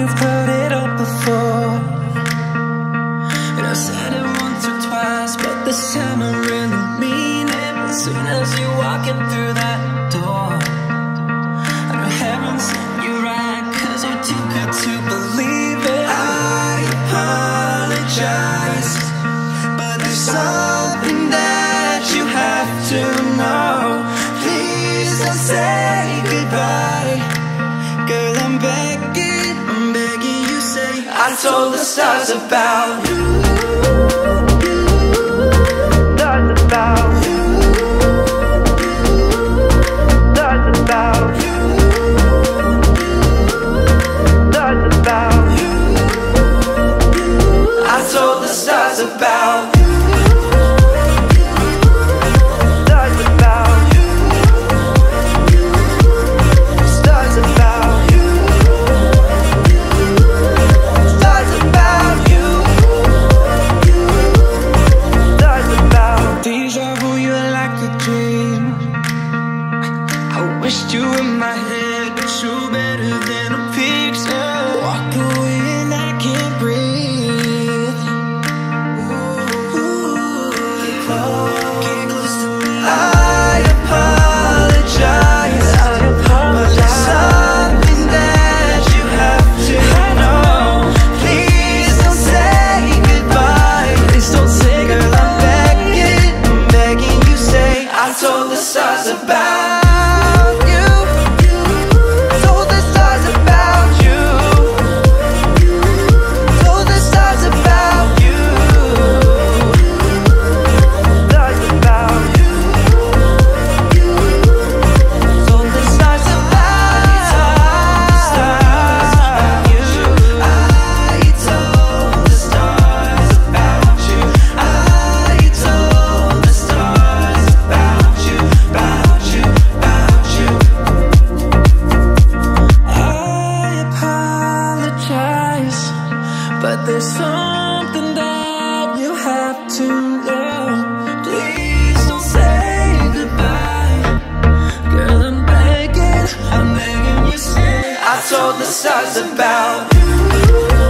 you've heard it all before. And I said it once or twice But this time I really mean it. As soon as you're walking through that door I know heaven sent you you're too good to believe it. I apologize But there's something that you have to know. Please don't say I told the stars about you. About you. About you. I told the stars about head But you're better than but there's something that you have to know. Please don't say goodbye. Girl, I'm begging, I'm begging you say I told the stars about